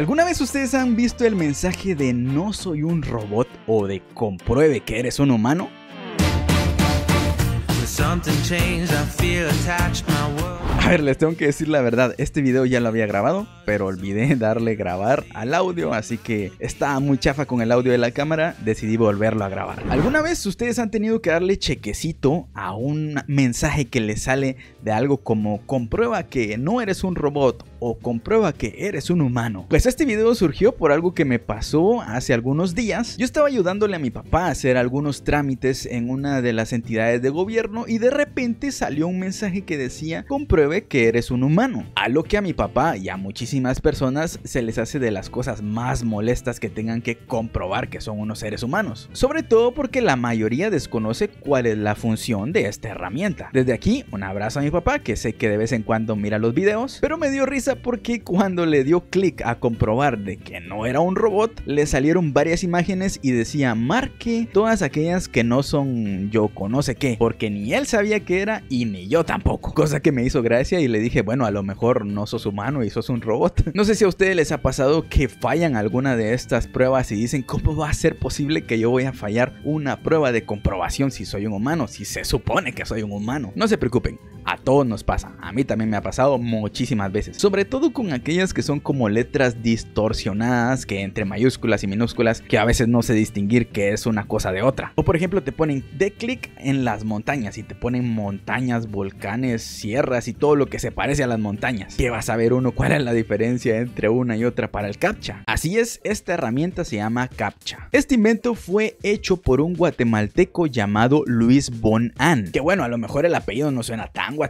¿Alguna vez ustedes han visto el mensaje de no soy un robot o de compruebe que eres un humano? A ver, les tengo que decir la verdad, este video ya lo había grabado, pero olvidé darle grabar al audio, así que estaba muy chafa con el audio de la cámara, decidí volverlo a grabar. ¿Alguna vez ustedes han tenido que darle chequecito a un mensaje que les sale de algo como comprueba que no eres un robot o comprueba que eres un humano? Pues este video surgió por algo que me pasó hace algunos días. Yo estaba ayudándole a mi papá a hacer algunos trámites en una de las entidades de gobierno y de repente salió un mensaje que decía compruebe que eres un humano. A lo que a mi papá y a muchísimas personas se les hace de las cosas más molestas que tengan que comprobar que son unos seres humanos. Sobre todo porque la mayoría desconoce cuál es la función de esta herramienta. Desde aquí, un abrazo a mi papá que sé que de vez en cuando mira los videos, pero me dio risa porque cuando le dio clic a comprobar de que no era un robot, le salieron varias imágenes y decía marque todas aquellas que no son yo conoce qué, porque ni él sabía que era y ni yo tampoco. Cosa que me hizo gracia y le dije, bueno, a lo mejor no sos humano y sos un robot. No sé si a ustedes les ha pasado que fallan alguna de estas pruebas y dicen, ¿cómo va a ser posible que yo voy a fallar una prueba de comprobación si soy un humano? Si se supone que soy un humano. No se preocupen, todos nos pasa. A mí también me ha pasado muchísimas veces. Sobre todo con aquellas que son como letras distorsionadas, que entre mayúsculas y minúsculas, que a veces no sé distinguir que es una cosa de otra. O por ejemplo te ponen de clic en las montañas y te ponen montañas, volcanes, sierras y todo lo que se parece a las montañas. ¿Qué vas a ver uno cuál es la diferencia entre una y otra para el CAPTCHA? Así es, esta herramienta se llama CAPTCHA. Este invento fue hecho por un guatemalteco llamado Luis Bonan. Que bueno, a lo mejor el apellido no suena tan guatemalteco,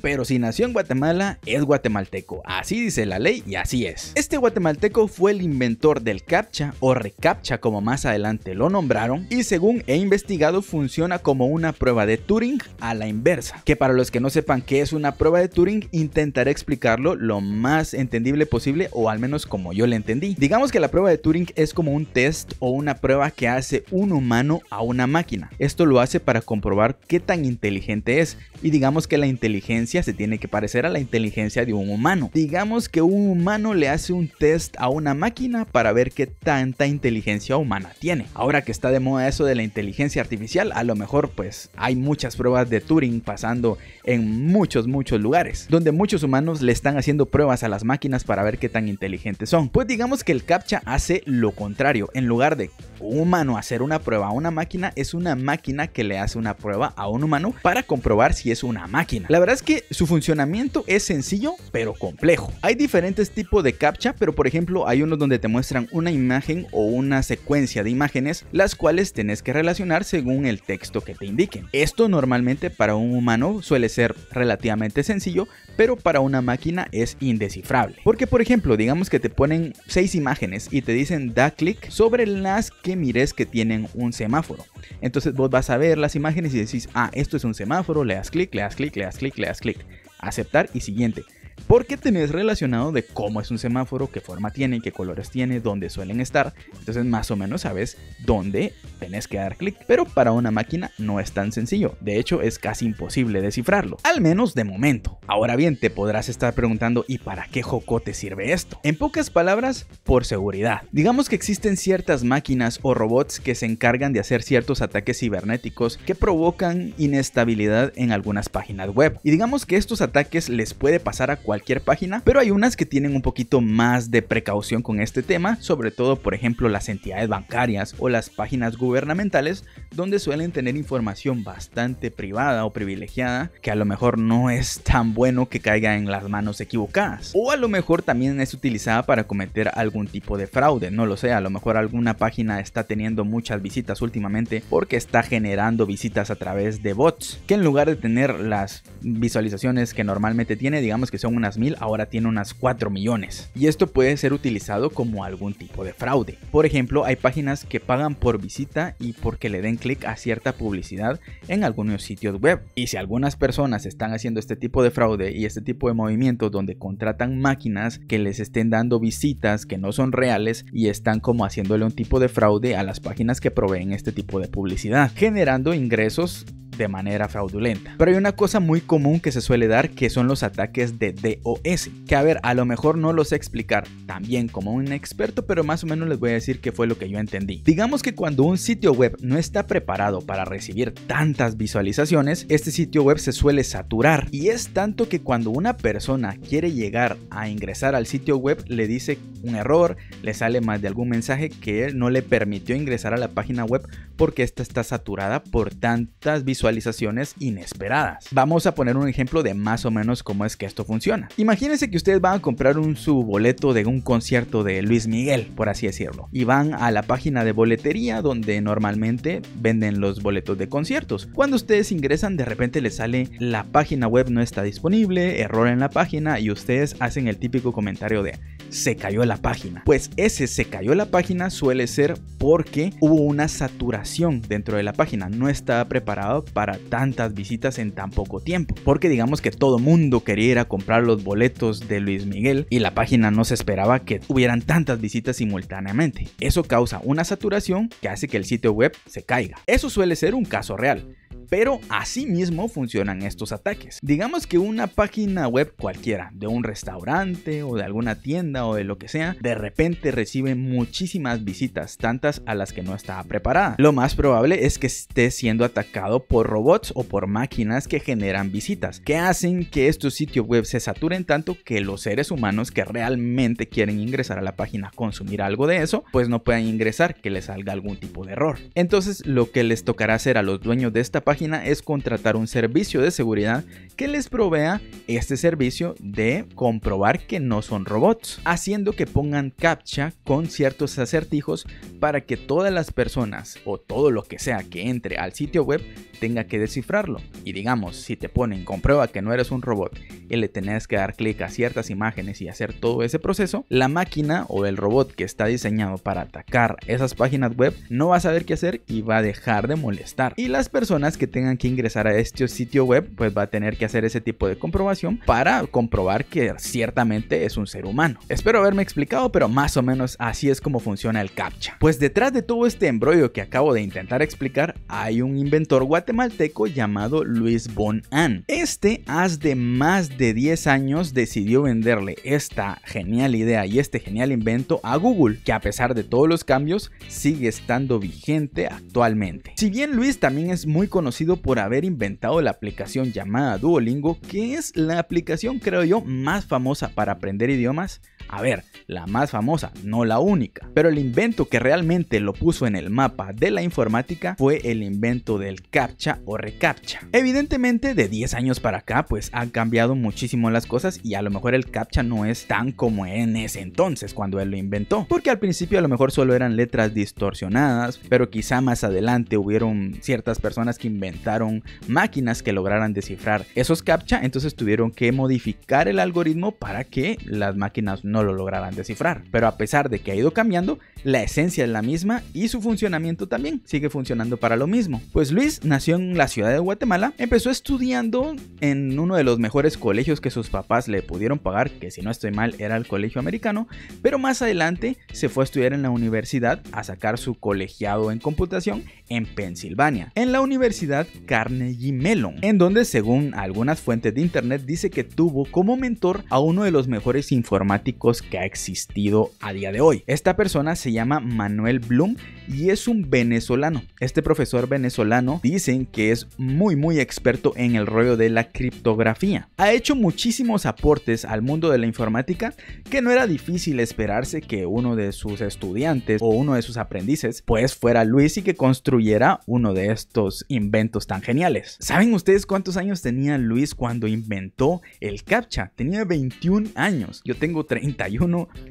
pero si nació en Guatemala es guatemalteco. Así dice la ley y así es. Este guatemalteco fue el inventor del CAPTCHA o ReCAPTCHA como más adelante lo nombraron y según he investigado funciona como una prueba de Turing a la inversa. Que para los que no sepan qué es una prueba de Turing, intentaré explicarlo lo más entendible posible o al menos como yo le entendí. Digamos que la prueba de Turing es como un test o una prueba que hace un humano a una máquina. Esto lo hace para comprobar qué tan inteligente es y digamos que la inteligencia se tiene que parecer a la inteligencia de un humano. Digamos que un humano le hace un test a una máquina para ver qué tanta inteligencia humana tiene. Ahora que está de moda eso de la inteligencia artificial, a lo mejor pues hay muchas pruebas de Turing pasando en muchos muchos lugares, donde muchos humanos le están haciendo pruebas a las máquinas para ver qué tan inteligentes son. Pues digamos que el CAPTCHA hace lo contrario, en lugar de un humano hacer una prueba a una máquina, es una máquina que le hace una prueba a un humano para comprobar si es una máquina. La verdad es que su funcionamiento es sencillo pero complejo. Hay diferentes tipos de CAPTCHA, pero por ejemplo hay unos donde te muestran una imagen o una secuencia de imágenes, las cuales tenés que relacionar según el texto que te indiquen. Esto normalmente para un humano suele ser relativamente sencillo, pero para una máquina es indescifrable. Porque por ejemplo, digamos que te ponen seis imágenes y te dicen da clic sobre las que mires que tienen un semáforo. Entonces vos vas a ver las imágenes y decís, ah, esto es un semáforo, le das clic, le das clic, le das clic, le das clic. Aceptar y siguiente porque tenés relacionado de cómo es un semáforo, qué forma tiene, qué colores tiene, dónde suelen estar. Entonces más o menos sabes dónde tenés que dar clic. Pero para una máquina no es tan sencillo. De hecho es casi imposible descifrarlo. Al menos de momento. Ahora bien, te podrás estar preguntando ¿y para qué jocote sirve esto? En pocas palabras, por seguridad. Digamos que existen ciertas máquinas o robots que se encargan de hacer ciertos ataques cibernéticos que provocan inestabilidad en algunas páginas web. Y digamos que estos ataques les puede pasar a cualquier página, pero hay unas que tienen un poquito más de precaución con este tema, sobre todo por ejemplo las entidades bancarias o las páginas gubernamentales donde suelen tener información bastante privada o privilegiada que a lo mejor no es tan bueno que caiga en las manos equivocadas. O a lo mejor también es utilizada para cometer algún tipo de fraude, no lo sé, a lo mejor alguna página está teniendo muchas visitas últimamente porque está generando visitas a través de bots, que en lugar de tener las visualizaciones que normalmente tiene, digamos que son unas mil, ahora tiene unas 4 millones. Y esto puede ser utilizado como algún tipo de fraude. Por ejemplo, hay páginas que pagan por visita y porque le den clic a cierta publicidad en algunos sitios web. Y si algunas personas están haciendo este tipo de fraude y este tipo de movimientos donde contratan máquinas que les estén dando visitas que no son reales y están como haciéndole un tipo de fraude a las páginas que proveen este tipo de publicidad, generando ingresos de manera fraudulenta. Pero hay una cosa muy común que se suele dar que son los ataques de DOS, que a ver, a lo mejor no lo sé explicar tan bien como un experto, pero más o menos les voy a decir qué fue lo que yo entendí. Digamos que cuando un sitio web no está preparado para recibir tantas visualizaciones, este sitio web se suele saturar y es tanto que cuando una persona quiere llegar a ingresar al sitio web le dice un error, le sale más de algún mensaje que no le permitió ingresar a la página web porque esta está saturada por tantas visualizaciones inesperadas. Vamos a poner un ejemplo de más o menos cómo es que esto funciona. Imagínense que ustedes van a comprar un su boleto de un concierto de Luis Miguel, por así decirlo, y van a la página de boletería donde normalmente venden los boletos de conciertos. Cuando ustedes ingresan, de repente les sale la página web no está disponible, error en la página y ustedes hacen el típico comentario de se cayó la página. Pues ese se cayó la página suele ser porque hubo una saturación dentro de la página. No estaba preparado para tantas visitas en tan poco tiempo. Porque digamos que todo mundo quería ir a comprar los boletos de Luis Miguel y la página no se esperaba que hubieran tantas visitas simultáneamente. Eso causa una saturación que hace que el sitio web se caiga. Eso suele ser un caso real. Pero así mismo funcionan estos ataques. Digamos que una página web cualquiera, de un restaurante o de alguna tienda o de lo que sea, de repente recibe muchísimas visitas, tantas a las que no estaba preparada. Lo más probable es que esté siendo atacado por robots o por máquinas que generan visitas, que hacen que estos sitios web se saturen tanto que los seres humanos que realmente quieren ingresar a la página a consumir algo de eso, pues no puedan ingresar, que les salga algún tipo de error. Entonces lo que les tocará hacer a los dueños de esta página es contratar un servicio de seguridad que les provea este servicio de comprobar que no son robots, haciendo que pongan captcha con ciertos acertijos para que todas las personas o todo lo que sea que entre al sitio web tenga que descifrarlo. Y digamos, si te ponen comprueba que no eres un robot y le tenés que dar clic a ciertas imágenes y hacer todo ese proceso, la máquina o el robot que está diseñado para atacar esas páginas web no va a saber qué hacer y va a dejar de molestar. Y las personas que tengan que ingresar a este sitio web, pues va a tener que hacer ese tipo de comprobación para comprobar que ciertamente es un ser humano. Espero haberme explicado, pero más o menos así es como funciona el CAPTCHA. Pues detrás de todo este embrollo que acabo de intentar explicar, hay un inventor guatemalteco llamado Luis Bonan. Este, hace más de 10 años, decidió venderle esta genial idea y este genial invento a Google, que a pesar de todos los cambios, sigue estando vigente actualmente. Si bien Luis también es muy conocido por haber inventado la aplicación llamada Duolingo, que es la aplicación, creo yo, más famosa para aprender idiomas a ver, la más famosa, no la única, pero el invento que realmente lo puso en el mapa de la informática fue el invento del CAPTCHA o reCAPTCHA. Evidentemente, de 10 años para acá, pues han cambiado muchísimo las cosas y a lo mejor el CAPTCHA no es tan como en ese entonces cuando él lo inventó, porque al principio a lo mejor solo eran letras distorsionadas, pero quizá más adelante hubieron ciertas personas que inventaron máquinas que lograran descifrar esos CAPTCHA, entonces tuvieron que modificar el algoritmo para que las máquinas no no lo lograran descifrar. Pero a pesar de que ha ido cambiando, la esencia es la misma y su funcionamiento también sigue funcionando para lo mismo. Pues Luis nació en la ciudad de Guatemala, empezó estudiando en uno de los mejores colegios que sus papás le pudieron pagar, que si no estoy mal era el colegio americano, pero más adelante se fue a estudiar en la universidad a sacar su colegiado en computación en Pensilvania, en la Universidad Carnegie Mellon, en donde según algunas fuentes de internet dice que tuvo como mentor a uno de los mejores informáticos que ha existido a día de hoy. Esta persona se llama Manuel Blum y es un venezolano. Este profesor venezolano dicen que es muy muy experto en el rollo de la criptografía. Ha hecho muchísimos aportes al mundo de la informática que no era difícil esperarse que uno de sus estudiantes o uno de sus aprendices pues fuera Luis y que construyera uno de estos inventos tan geniales. ¿Saben ustedes cuántos años tenía Luis cuando inventó el CAPTCHA? Tenía 21 años. Yo tengo 30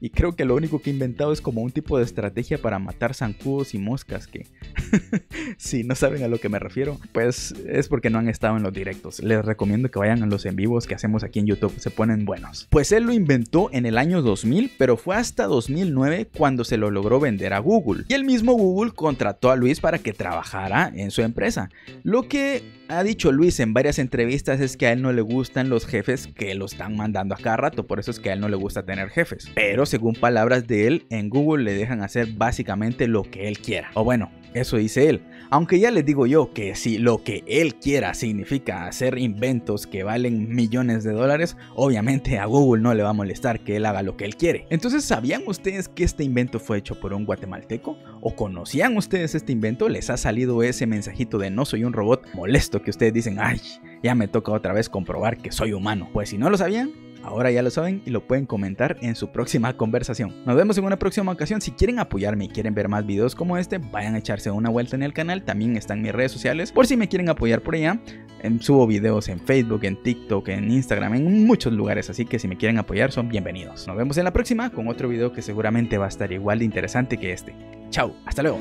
y creo que lo único que he inventado es como un tipo de estrategia para matar zancudos y moscas que si no saben a lo que me refiero, pues es porque no han estado en los directos. Les recomiendo que vayan a los en vivos que hacemos aquí en YouTube, se ponen buenos. Pues él lo inventó en el año 2000, pero fue hasta 2009 cuando se lo logró vender a Google. Y el mismo Google contrató a Luis para que trabajara en su empresa. Lo que ha dicho Luis en varias entrevistas es que a él no le gustan los jefes que lo están mandando a cada rato, por eso es que a él no le gusta tener jefes. Pero según palabras de él, en Google le dejan hacer básicamente lo que él quiera. O bueno, eso dice él. Aunque ya les digo yo que si lo que él quiera significa hacer inventos que valen millones de dólares, obviamente a Google no le va a molestar que él haga lo que él quiere. Entonces, ¿sabían ustedes que este invento fue hecho por un guatemalteco? ¿O conocían ustedes este invento? ¿Les ha salido ese mensajito de no soy un robot molesto que ustedes dicen, ay, ya me toca otra vez comprobar que soy humano? Pues si no lo sabían, Ahora ya lo saben y lo pueden comentar en su próxima conversación. Nos vemos en una próxima ocasión. Si quieren apoyarme y quieren ver más videos como este, vayan a echarse una vuelta en el canal. También están mis redes sociales. Por si me quieren apoyar por allá, em, subo videos en Facebook, en TikTok, en Instagram, en muchos lugares. Así que si me quieren apoyar, son bienvenidos. Nos vemos en la próxima con otro video que seguramente va a estar igual de interesante que este. Chao, hasta luego.